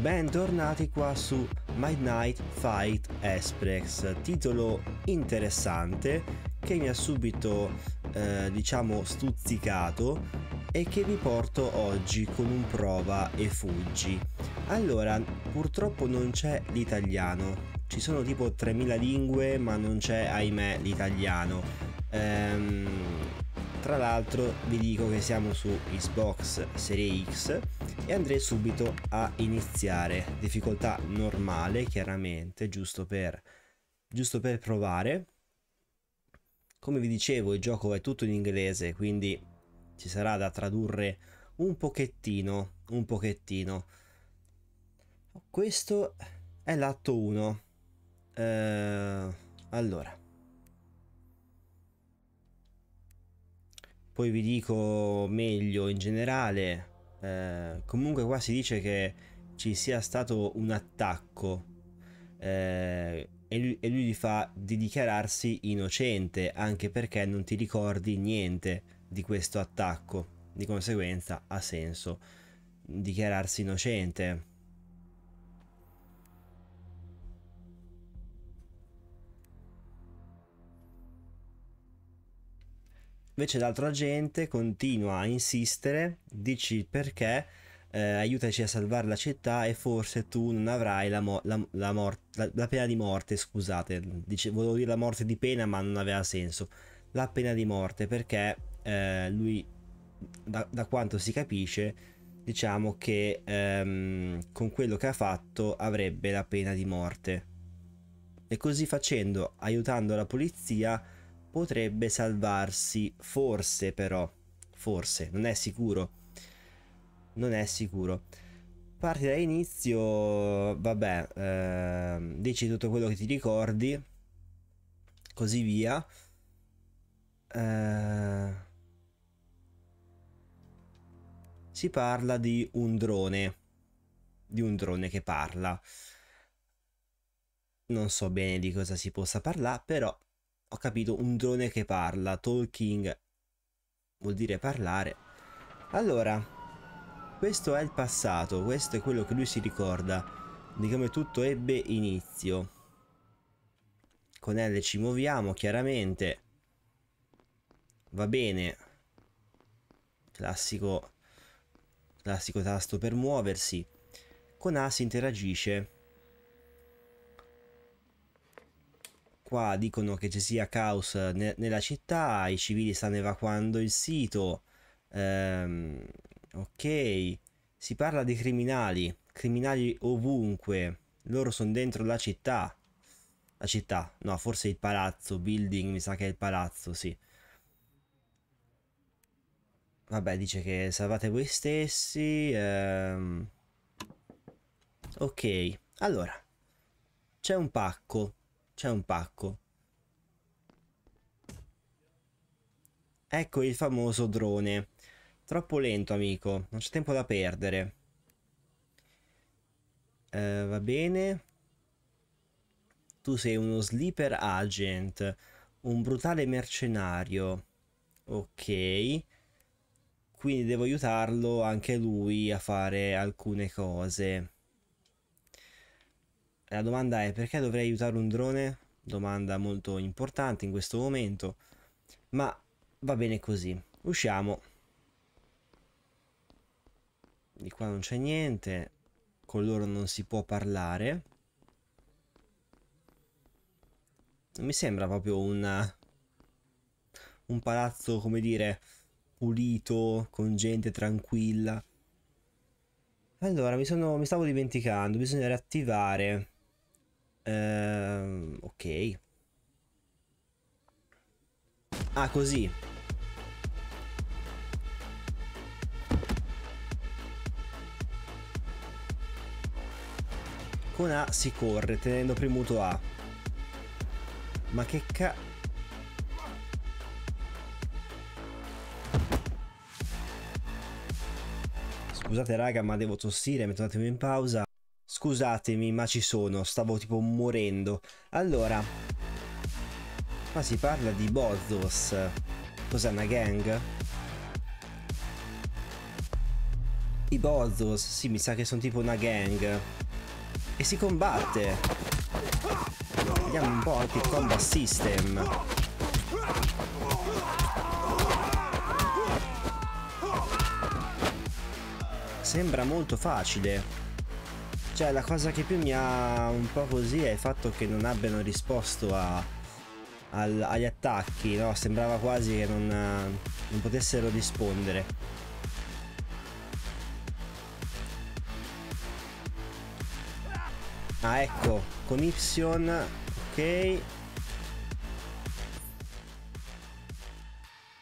Bentornati qua su Midnight Fight Express, titolo interessante che mi ha subito eh, diciamo stuzzicato e che vi porto oggi con un prova e fuggi. Allora, purtroppo non c'è l'italiano, ci sono tipo 3000 lingue ma non c'è ahimè l'italiano. Ehm, tra l'altro vi dico che siamo su Xbox Serie X e andrei subito a iniziare. Difficoltà normale, chiaramente, giusto per, giusto per provare. Come vi dicevo, il gioco è tutto in inglese, quindi ci sarà da tradurre un pochettino, un pochettino. Questo è l'atto 1. Eh, allora. Poi vi dico meglio in generale eh, comunque qua si dice che ci sia stato un attacco eh, e, lui, e lui gli fa di dichiararsi innocente anche perché non ti ricordi niente di questo attacco. Di conseguenza ha senso dichiararsi innocente. Invece l'altro agente continua a insistere, dici perché, eh, aiutaci a salvare la città e forse tu non avrai la, mo- la, la, la, la pena di morte, scusate, dice, volevo dire la morte di pena ma non aveva senso, la pena di morte perché eh, lui, da, da, quanto si capisce, diciamo che ehm, con quello che ha fatto avrebbe la pena di morte. E così facendo, aiutando la polizia, potrebbe salvarsi, forse però, forse, non è sicuro, non è sicuro. Parti dall'inizio, vabbè, eh, dici tutto quello che ti ricordi, così via. Eh, si parla di un drone, di un drone che parla. Non so bene di cosa si possa parlare, però ho capito un drone che parla, talking vuol dire parlare. Allora, questo è il passato, questo è quello che lui si ricorda di come tutto ebbe inizio. Con L ci muoviamo chiaramente. Va bene. Classico classico tasto per muoversi. Con A si interagisce qua dicono che ci sia caos ne nella città, i civili stanno evacuando il sito. Ehm, ok, si parla di criminali, criminali ovunque. Loro sono dentro la città. La città, no, forse il palazzo, building, mi sa che è il palazzo, sì. Vabbè, dice che salvate voi stessi. Ehm... Ok, allora. C'è un pacco c'è un pacco. Ecco il famoso drone. Troppo lento, amico. Non c'è tempo da perdere. Uh, va bene. Tu sei uno sleeper agent. Un brutale mercenario. Ok. Quindi devo aiutarlo anche lui a fare alcune cose. La domanda è perché dovrei aiutare un drone? Domanda molto importante in questo momento, ma va bene così. Usciamo. Di qua non c'è niente, con loro non si può parlare. Non mi sembra proprio un, un palazzo, come dire, pulito, con gente tranquilla. Allora, mi, sono, mi stavo dimenticando, bisogna riattivare Ehm, ok. Ah, così. Con A si corre tenendo premuto A. Ma che ca... Scusate raga ma devo tossire, attimo in pausa. Scusatemi, ma ci sono, stavo tipo morendo. Allora, qua si parla di Bozos. Cos'è una gang? I Bozos, sì, mi sa che sono tipo una gang. E si combatte. Vediamo un po' anche il combat system. Sembra molto facile. Cioè, la cosa che più mi ha un po' così è il fatto che non abbiano risposto a, al, agli attacchi, no? Sembrava quasi che non, non potessero rispondere. Ah ecco, con Y, ok.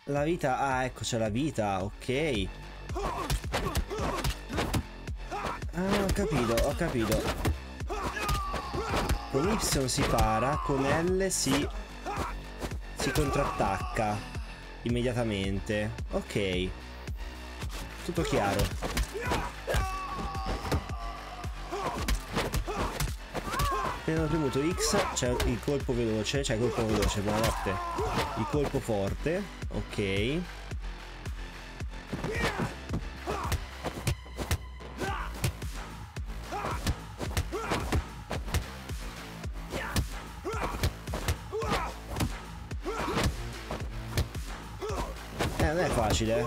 La vita, ah ecco c'è la vita, ok. Ah, ho capito, ho capito. Con Y si para, con L si, si contrattacca immediatamente. Ok. Tutto chiaro. Appena premuto X c'è il colpo veloce, c'è il colpo veloce, buonanotte. Il colpo forte, ok. È facile.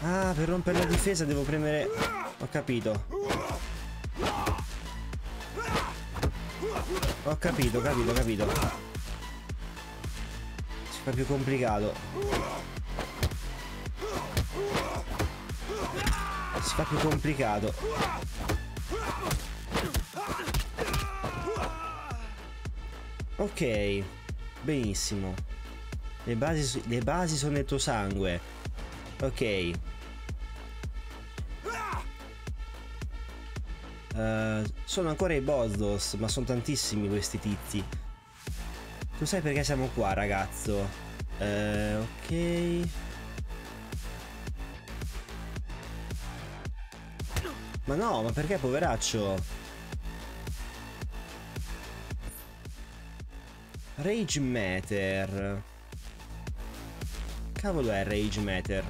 Ah, per rompere la difesa devo premere... Ho capito. Ho capito, capito, capito. Si fa più complicato. Si fa più complicato. Ok, benissimo. Le basi, le basi sono nel tuo sangue. Ok. Uh, sono ancora i Bozdos, ma sono tantissimi questi tizi. Tu sai perché siamo qua, ragazzo? Uh, ok. Ma no, ma perché poveraccio? Rage Matter. Cavolo è Rage Matter?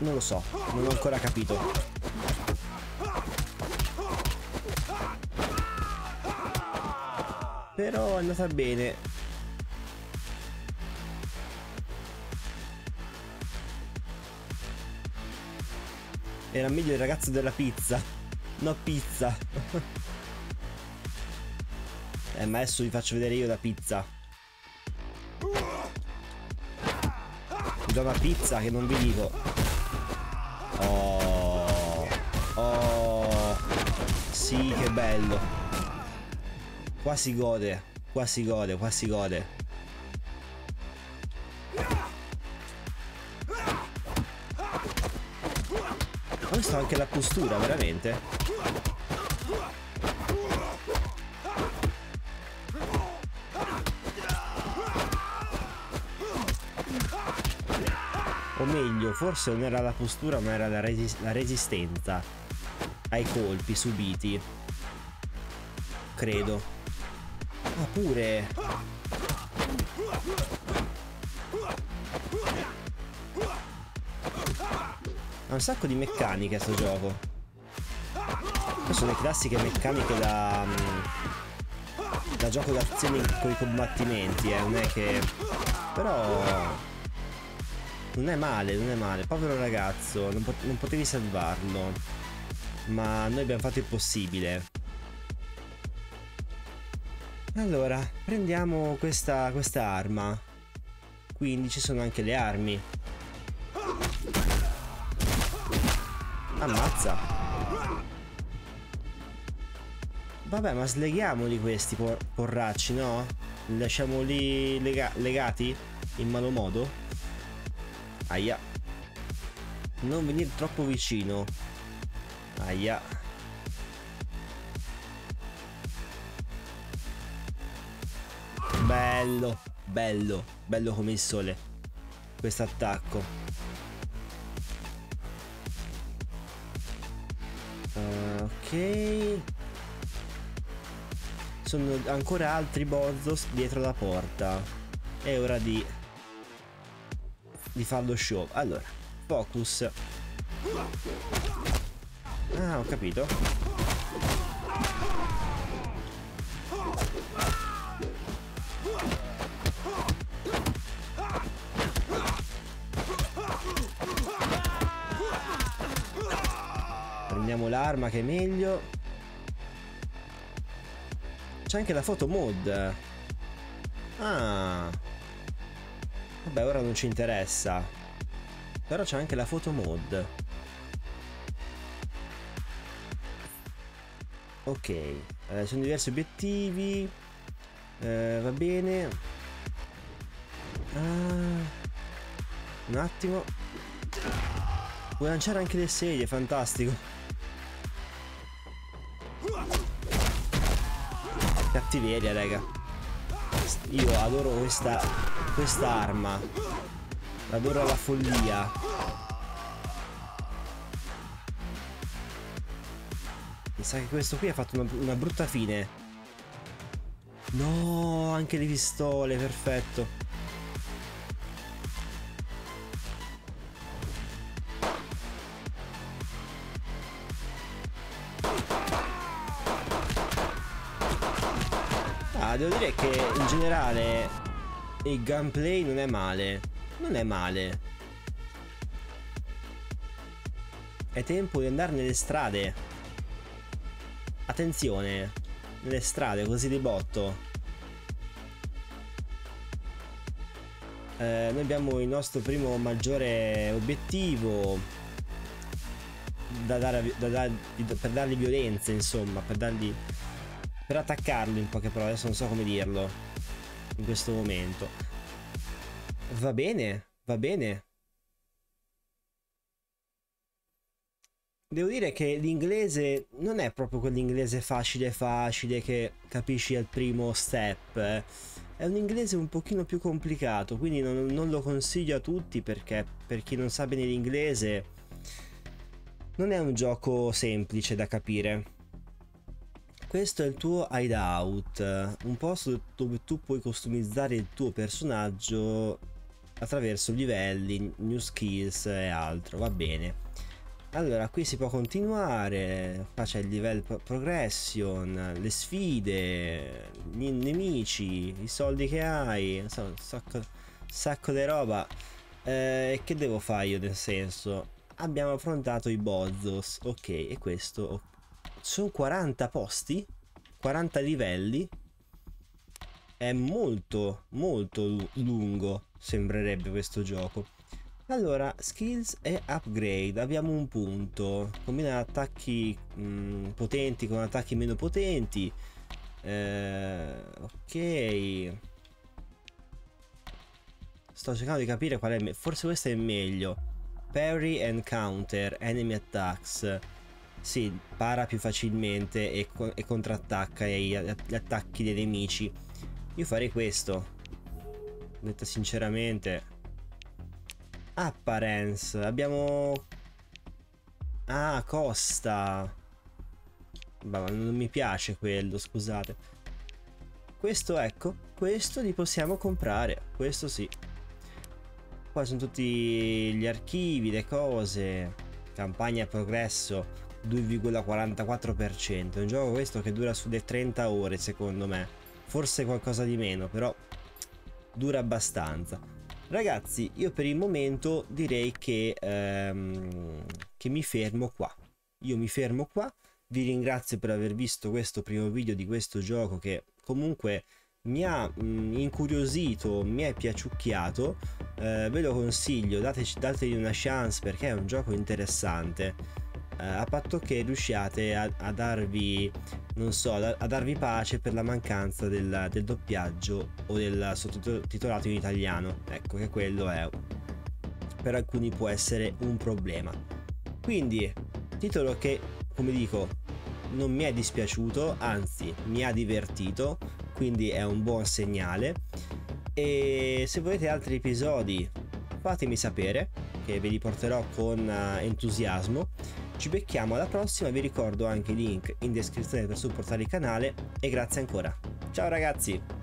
Non lo so, non ho ancora capito. Però è andata bene. Era meglio il ragazzo della pizza. No pizza. eh, ma adesso vi faccio vedere io la pizza. Vi do una pizza che non vi dico. Oh. Oh. Sì, che bello. Qua si gode. Qua si gode, qua si gode. Ho visto anche la postura, veramente. Meglio forse non era la postura ma era la, resist la resistenza ai colpi subiti. Credo. Ah pure. Ha un sacco di meccaniche sto gioco. Sono le classiche meccaniche da da gioco d'azione con i combattimenti eh non è che però non è male, non è male. Povero ragazzo, non, pot non potevi salvarlo. Ma noi abbiamo fatto il possibile. Allora, prendiamo questa, questa arma. Quindi ci sono anche le armi. Ammazza. Vabbè, ma sleghiamoli questi por porracci, no? Li lasciamo lì lega legati in malo modo? Aia. Non venire troppo vicino. Aia. Bello, bello, bello come il sole. Questo attacco. Uh, ok. sono ancora altri Bozzos dietro la porta. È ora di... di fare lo show. Allora, focus. Ah, ho capito. Prendiamo l'arma che è meglio. C'è anche la foto mod. Ah. Vabbè, ora non ci interessa. Però c'è anche la foto mod. Ok, eh, sono diversi obiettivi. Eh, va bene. Ah, un attimo. Puoi lanciare anche le sedie, fantastico. cattiveria, raga. Io adoro questa questa arma. Adoro la follia. Mi sa che questo qui ha fatto una, una brutta fine. No, anche le pistole, perfetto. devo dire che in generale il gameplay non è male. Non è male. È tempo di andare nelle strade. Attenzione. Nelle strade, così di botto. Eh, noi abbiamo il nostro primo maggiore obiettivo da dare, da dare, per dargli violenza, insomma, per dargli per attaccarlo in poche parole, adesso non so come dirlo in questo momento. Va bene, va bene. Devo dire che l'inglese non è proprio quell'inglese facile facile che capisci al primo step. Eh. È un inglese un pochino più complicato, quindi non, non lo consiglio a tutti perché per chi non sa bene l'inglese non è un gioco semplice da capire. Questo è il tuo hideout, un posto dove tu puoi customizzare il tuo personaggio attraverso livelli, new skills e altro, va bene. Allora, qui si può continuare, qua c'è il livello progression, le sfide, i nemici, i soldi che hai, insomma, un sacco, sacco di roba. Eh, che devo fare io nel senso? Abbiamo affrontato i bozzos, ok, e questo, ok sono 40 posti, 40 livelli. È molto, molto lungo, sembrerebbe questo gioco. Allora, skills e upgrade. Abbiamo un punto. Combina attacchi mh, mm, potenti con attacchi meno potenti. Eh, ok. Sto cercando di capire qual è. Forse questo è meglio. Parry and counter enemy attacks. Sì, para più facilmente e, co e contrattacca gli attacchi dei nemici. Io farei questo. Detto sinceramente. Apparence. Abbiamo... Ah, Costa. Ma non mi piace quello, scusate. Questo, ecco. Questo li possiamo comprare. Questo sì. Qua sono tutti gli archivi, le cose. Campagna progresso 2,44%. È un gioco questo che dura sulle 30 ore secondo me. Forse qualcosa di meno, però dura abbastanza. Ragazzi, io per il momento direi che, ehm, che mi fermo qua. Io mi fermo qua. Vi ringrazio per aver visto questo primo video di questo gioco che comunque mi ha mh, incuriosito, mi è piaciucchiato. Eh, ve lo consiglio, dateci, dategli una chance perché è un gioco interessante a patto che riusciate a, a darvi non so a, a, darvi pace per la mancanza del, del doppiaggio o del sottotitolato in italiano. Ecco che quello è per alcuni può essere un problema. Quindi titolo che come dico non mi è dispiaciuto anzi mi ha divertito quindi è un buon segnale. E se volete altri episodi fatemi sapere che ve li porterò con uh, entusiasmo Ci becchiamo alla prossima, vi ricordo anche i link in descrizione per supportare il canale e grazie ancora. Ciao ragazzi!